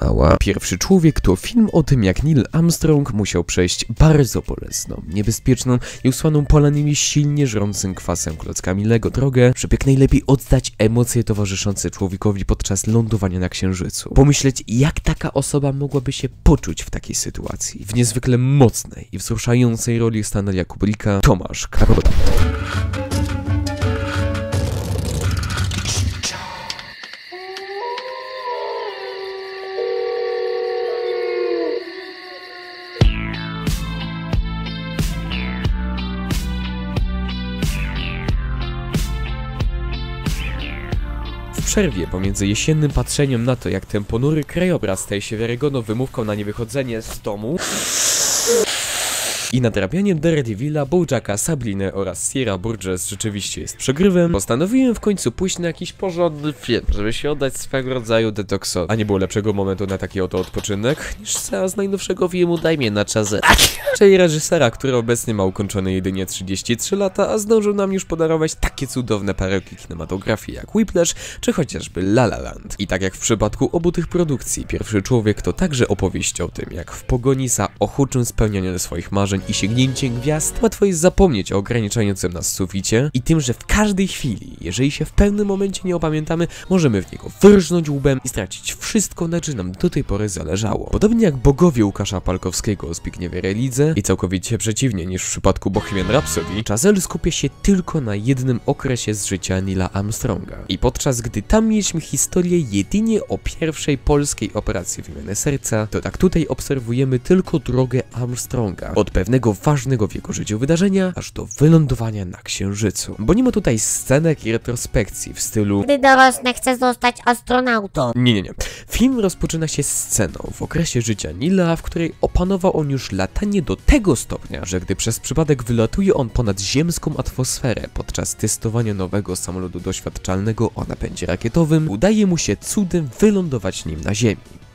Ała. Pierwszy człowiek to film o tym, jak Neil Armstrong musiał przejść bardzo bolesną, niebezpieczną i usłaną polanymi silnie żrącym kwasem klockami Lego drogę, żeby jak najlepiej oddać emocje towarzyszące człowiekowi podczas lądowania na Księżycu. Pomyśleć, jak taka osoba mogłaby się poczuć w takiej sytuacji. W niezwykle mocnej i wzruszającej roli Stanleya Kubricka Tomasz Karola. Przerwie pomiędzy jesiennym patrzeniem na to, jak ten ponury krajobraz staje się wiarygodną wymówką na niewychodzenie z domu i nadrabianiem Daredevila, Bojacka, Sabriny oraz Sierra Burgess rzeczywiście jest przegrywem, postanowiłem w końcu pójść na jakiś porządny film, żeby się oddać swego rodzaju detoksowi. A nie było lepszego momentu na taki oto odpoczynek, niż seans najnowszego filmu Dajmie na czasę. Czyli reżysera, który obecnie ma ukończone jedynie 33 lata, a zdążył nam już podarować takie cudowne perełki kinematografii jak Whiplash, czy chociażby La La Land. I tak jak w przypadku obu tych produkcji, Pierwszy Człowiek to także opowieść o tym, jak w pogoni za ochuczym spełnianiem swoich marzeń i sięgnięciem gwiazd łatwo jest zapomnieć o ograniczającym nas suficie i tym, że w każdej chwili, jeżeli się w pewnym momencie nie opamiętamy, możemy w niego wyrżnąć łbem i stracić wszystko, na czym nam do tej pory zależało. Podobnie jak bogowie Łukasza Palkowskiego o Zbigniewie Relidze i całkowicie przeciwnie niż w przypadku Bohemian Rhapsody, Chazelle skupia się tylko na jednym okresie z życia Nila Armstronga. I podczas gdy tam mieliśmy historię jedynie o pierwszej polskiej operacji wymiany serca, to tak tutaj obserwujemy tylko drogę Armstronga od pewnego ważnego w jego życiu wydarzenia, aż do wylądowania na Księżycu. Bo nie ma tutaj scenek i retrospekcji w stylu Gdy dorosnę, chcę zostać astronautą. nie, nie, nie. Film rozpoczyna się sceną w okresie życia Nila, w której opanował on już latanie do tego stopnia, że gdy przez przypadek wylatuje on ponad ziemską atmosferę podczas testowania nowego samolotu doświadczalnego o napędzie rakietowym, udaje mu się cudem wylądować nim na Ziemi.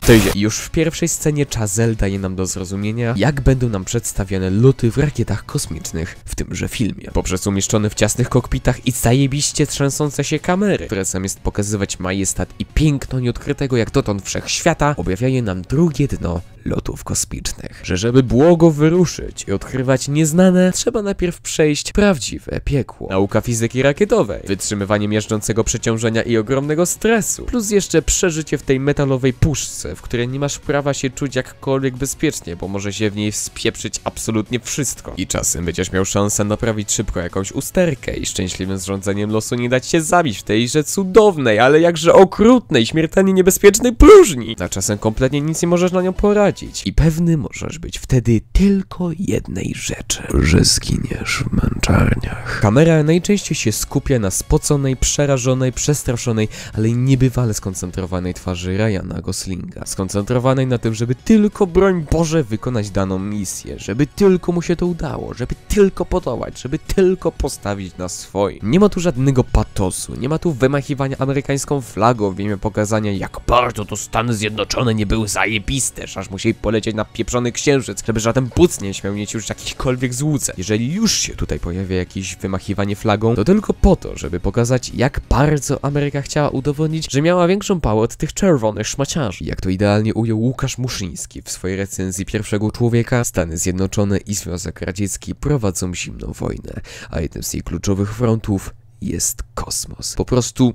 To idzie. Już w pierwszej scenie Chazelle daje nam do zrozumienia, jak będą nam przedstawiane loty w rakietach kosmicznych w tymże filmie. Poprzez umieszczone w ciasnych kokpitach i zajebiście trzęsące się kamery, które zamiast pokazywać majestat i piękno nieodkrytego jak dotąd wszechświata, objawiają nam drugie dno lotów kosmicznych. Że żeby błogo wyruszyć i odkrywać nieznane, trzeba najpierw przejść prawdziwe piekło. Nauka fizyki rakietowej, wytrzymywanie miażdżącego przeciążenia i ogromnego stresu, plus jeszcze przeżycie w tej metalowej puszce, w której nie masz prawa się czuć jakkolwiek bezpiecznie, bo może się w niej spieprzyć absolutnie wszystko. I czasem będziesz miał szansę naprawić szybko jakąś usterkę i szczęśliwym zrządzeniem losu nie dać się zabić w tejże cudownej, ale jakże okrutnej, śmiertelnie niebezpiecznej próżni. A czasem kompletnie nic nie możesz na nią poradzić. I pewny możesz być wtedy tylko jednej rzeczy. Że zginiesz w męczarniach. Kamera najczęściej się skupia na spoconej, przerażonej, przestraszonej, ale niebywale skoncentrowanej twarzy Ryana Goslinga. Skoncentrowanej na tym, żeby tylko, broń Boże, wykonać daną misję. Żeby tylko mu się to udało. Żeby tylko podołać. Żeby tylko postawić na swoim. Nie ma tu żadnego patosu. Nie ma tu wymachiwania amerykańską flagą w imię pokazania, jak bardzo to Stany Zjednoczone nie były zajebiste, że aż musieli polecieć na pieprzony księżyc, żeby żaden płuc nie śmiał mieć już jakichkolwiek złudzeń. Jeżeli już się tutaj pojawia jakieś wymachiwanie flagą, to tylko po to, żeby pokazać, jak bardzo Ameryka chciała udowodnić, że miała większą pałę od tych czerwonych szmaciarzy. Jak to idealnie ujął Łukasz Muszyński w swojej recenzji pierwszego człowieka, Stany Zjednoczone i Związek Radziecki prowadzą zimną wojnę, a jednym z jej kluczowych frontów jest kosmos. Po prostu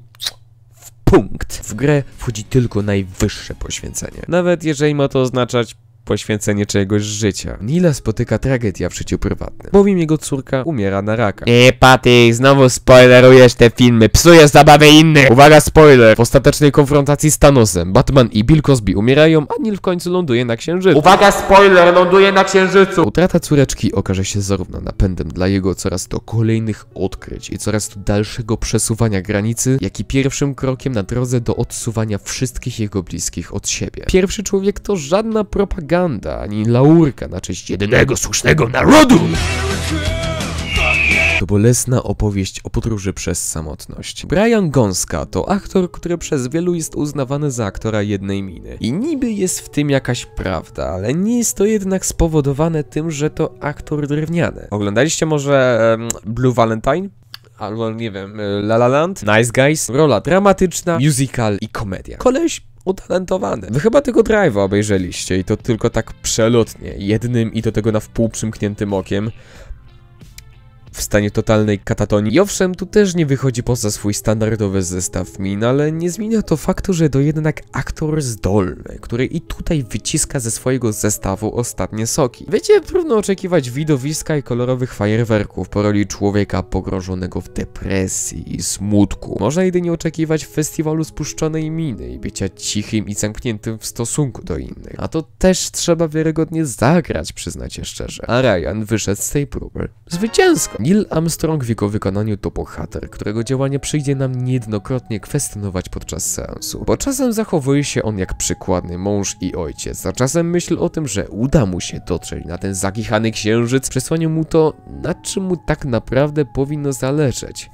w punkt. W grę wchodzi tylko najwyższe poświęcenie. Nawet jeżeli ma to oznaczać poświęcenie czegoś życia. Nila spotyka tragedia w życiu prywatnym, bowiem jego córka umiera na raka. Nie, Patty, znowu spoilerujesz te filmy, psujesz zabawę innych! Uwaga, spoiler! W ostatecznej konfrontacji z Thanosem, Batman i Bill Cosby umierają, a Neil w końcu ląduje na księżycu. Uwaga, spoiler, ląduje na księżycu! Utrata córeczki okaże się zarówno napędem dla jego coraz to kolejnych odkryć i coraz to dalszego przesuwania granicy, jak i pierwszym krokiem na drodze do odsuwania wszystkich jego bliskich od siebie. Pierwszy człowiek to żadna propaganda, ani laurka na cześć jedynego słusznego narodu! To bolesna opowieść o podróży przez samotność. Brian Gąska to aktor, który przez wielu jest uznawany za aktora jednej miny. I niby jest w tym jakaś prawda, ale nie jest to jednak spowodowane tym, że to aktor drewniany. Oglądaliście może em, Blue Valentine? albo nie wiem, y, La La Land, Nice Guys, rola dramatyczna, musical i komedia. Koleś utalentowany. Wy chyba tego Drive'a obejrzeliście i to tylko tak przelotnie, jednym i do tego na wpół przymkniętym okiem w stanie totalnej katatonii. I owszem, tu też nie wychodzi poza swój standardowy zestaw min, ale nie zmienia to faktu, że to jednak aktor zdolny, który i tutaj wyciska ze swojego zestawu ostatnie soki. Wiecie, trudno oczekiwać widowiska i kolorowych fajerwerków po roli człowieka pogrążonego w depresji i smutku. Można jedynie oczekiwać festiwalu spuszczonej miny i bycia cichym i zamkniętym w stosunku do innych. A to też trzeba wiarygodnie zagrać, przyznacie szczerze. A Ryan wyszedł z tej próby zwycięsko. Neil Armstrong w jego wykonaniu to bohater, którego działanie przyjdzie nam niejednokrotnie kwestionować podczas seansu, bo czasem zachowuje się on jak przykładny mąż i ojciec, a czasem myśl o tym, że uda mu się dotrzeć na ten zakichany księżyc, przesłania mu to, na czym mu tak naprawdę powinno zależeć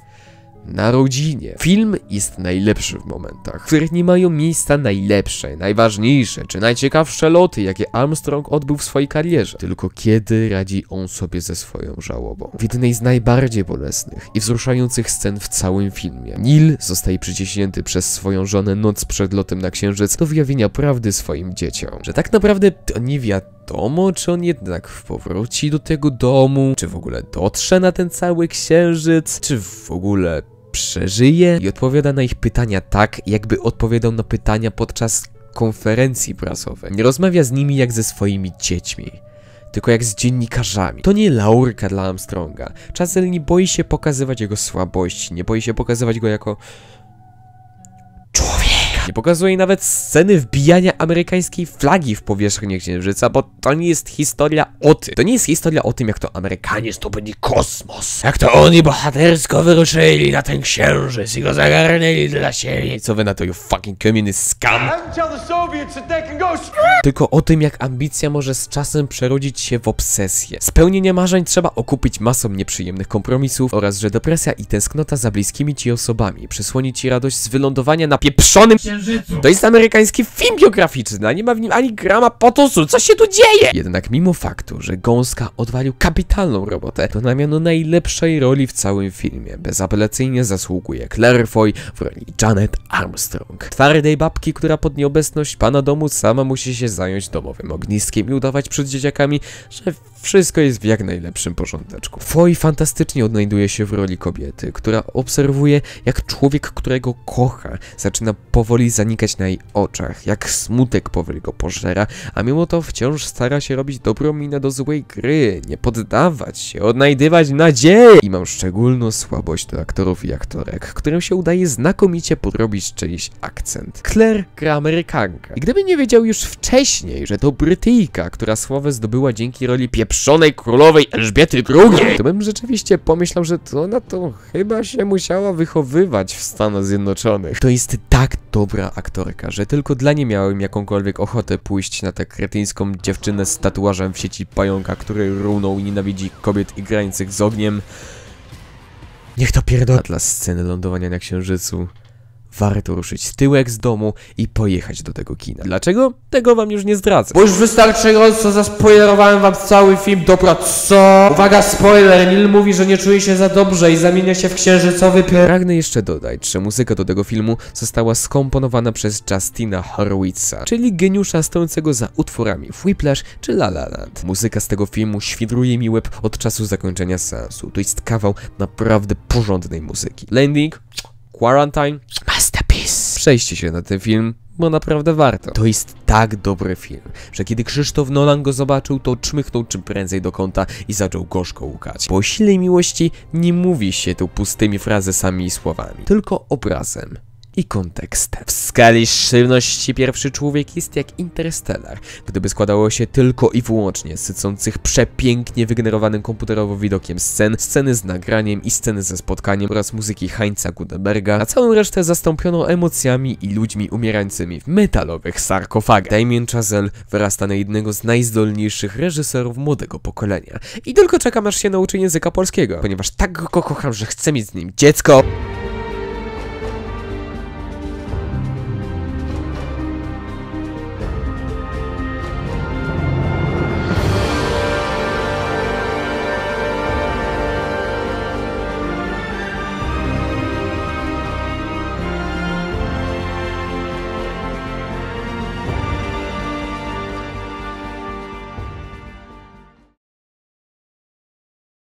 na rodzinie. Film jest najlepszy w momentach, w których nie mają miejsca najlepsze, najważniejsze czy najciekawsze loty, jakie Armstrong odbył w swojej karierze. Tylko kiedy radzi on sobie ze swoją żałobą. W jednej z najbardziej bolesnych i wzruszających scen w całym filmie. Neil zostaje przyciśnięty przez swoją żonę noc przed lotem na księżyc do wyjawienia prawdy swoim dzieciom. Że tak naprawdę to nie wiadomo, czy on jednak powróci do tego domu, czy w ogóle dotrze na ten cały księżyc, czy w ogóle przeżyje i odpowiada na ich pytania tak, jakby odpowiadał na pytania podczas konferencji prasowej. Nie rozmawia z nimi jak ze swoimi dziećmi. Tylko jak z dziennikarzami. To nie laurka dla Armstronga. Chazelle nie boi się pokazywać jego słabości, nie boi się pokazywać go jako. Nie pokazuje nawet sceny wbijania amerykańskiej flagi w powierzchnię księżyca, bo to nie jest historia o tym. To nie jest historia o tym, jak to Amerykanie zdobyli kosmos. Jak to oni bohatersko wyruszyli na ten księżyc i go zagarnęli dla siebie. Co wy na to, you fucking communist scum? Tylko o tym, jak ambicja może z czasem przerodzić się w obsesję. Spełnienie marzeń trzeba okupić masą nieprzyjemnych kompromisów oraz, że depresja i tęsknota za bliskimi ci osobami przysłoni ci radość z wylądowania na pieprzonym księżycu. To jest amerykański film biograficzny, a nie ma w nim ani grama potosu. Co się tu dzieje? Jednak mimo faktu, że Gąska odwalił kapitalną robotę, to na miano najlepszej roli w całym filmie bezapelacyjnie zasługuje Claire Foy w roli Janet Armstrong. Twardej babki, która pod nieobecność pana domu sama musi się zająć domowym ogniskiem i udawać przed dzieciakami, że wszystko jest w jak najlepszym porządeczku. Foy fantastycznie odnajduje się w roli kobiety, która obserwuje, jak człowiek, którego kocha, zaczyna powoli zanikać na jej oczach, jak smutek powoli go pożera, a mimo to wciąż stara się robić dobrą minę do złej gry, nie poddawać się, odnajdywać nadzieję. I mam szczególną słabość do aktorów i aktorek, którym się udaje znakomicie podrobić czyjś akcent. Claire gra. I gdybym nie wiedział już wcześniej, że to Brytyjka, która sławę zdobyła dzięki roli pieprzonej królowej Elżbiety II, to bym rzeczywiście pomyślał, że to ona to chyba się musiała wychowywać w Stanach Zjednoczonych. To jest tak dobra aktorka, że tylko dla niej miałem jakąkolwiek ochotę pójść na tę kretyńską dziewczynę z tatuażem w sieci pająka, który runął i nienawidzi kobiet i grających z ogniem. Niech to pierdolę. Dla sceny lądowania na księżycu warto ruszyć tyłek z domu i pojechać do tego kina. Dlaczego? Tego wam już nie zdradzę. Bo już wystarczająco zaspoilerowałem wam cały film. Dobra, co? Uwaga, spoiler! Neil mówi, że nie czuje się za dobrze i zamienia się w księżycowy pier... Pragnę jeszcze dodać, że muzyka do tego filmu została skomponowana przez Justina Horwitza, czyli geniusza stojącego za utworami Whiplash czy La La Land. Muzyka z tego filmu świdruje mi łeb od czasu zakończenia seansu. To jest kawał naprawdę porządnej muzyki. Landing, Quarantine, Masterpiece. Przejście się na ten film, bo naprawdę warto. To jest tak dobry film, że kiedy Krzysztof Nolan go zobaczył, to czmychnął czym prędzej do kąta i zaczął gorzko łukać. Bo o sile miłości nie mówi się tu pustymi frazesami i słowami, tylko obrazem i kontekstem. W skali szybności pierwszy człowiek jest jak Interstellar, gdyby składało się tylko i wyłącznie z sycących przepięknie wygenerowanym komputerowo widokiem scen, sceny z nagraniem i sceny ze spotkaniem oraz muzyki Heinza Gutenberga, a całą resztę zastąpiono emocjami i ludźmi umierającymi w metalowych sarkofagach. Damien Chazelle wyrasta na jednego z najzdolniejszych reżyserów młodego pokolenia. I tylko czekam aż się nauczy języka polskiego, ponieważ tak go kocham, że chcę mieć z nim dziecko.